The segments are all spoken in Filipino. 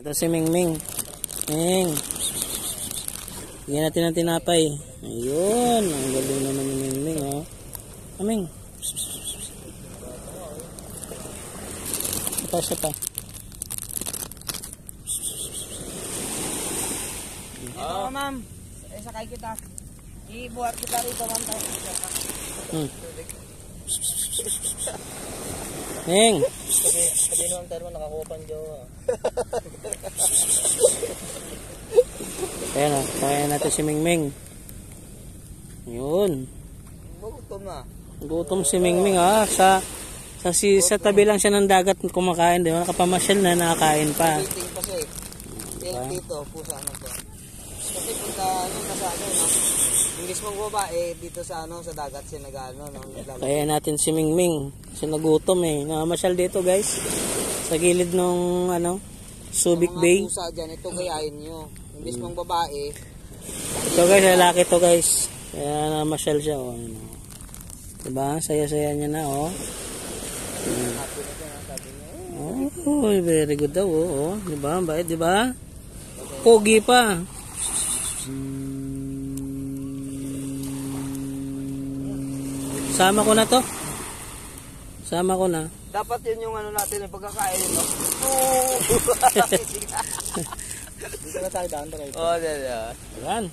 Ito si Ming Ming. Ming. Bigyan natin ng tinapay. Ayun. Ang galing naman ni Ming Ming, oh. Aming. Ito, isa pa. Oo, ma'am. Sakay kita. Ibuhat kita rito, ma'am. Hmm. Ming. Sabi, naman naman nakakuha pang jowa. Ayan, oh. Kaya natin si Ming Ming. Ayun. Bugutom na. Gutom si Ming Ming, ah. Sa, sa, si, sa tabi lang siya ng dagat kumakain, di ba? Nakapamasyal na, nakakain pa. Waiting pa siya eh. Dito, pusa ano to. Kasi punta ano na sa ano, no? Mismong babae, dito sa ano, sa dagat siya nag-ano, no? Kaya natin si Ming Ming. Kasi nagutom eh. Nakamasyal dito guys. Sa gilid nung ano, Subic Mga Bay. pusa dyan, ito gayahin nyo. Yung mismong babae, Ito guys, lalaki to guys. Kaya namasyal siya. Oh, ano. Diba? Saya-saya niya na oh. Oh, very good daw oh. oh. Diba? Bait, diba? Pogi pa. Sama ko na to. Sama ko na. Dapat yun yung ano natin, yung pagkakain, no? Dito na tayo daan tayo. Oo, dyan, dyan. Yan.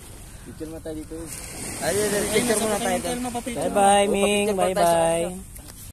Picture mo tayo dito. Ayun, picture muna tayo dito. Bye bye, Ming. Bye bye.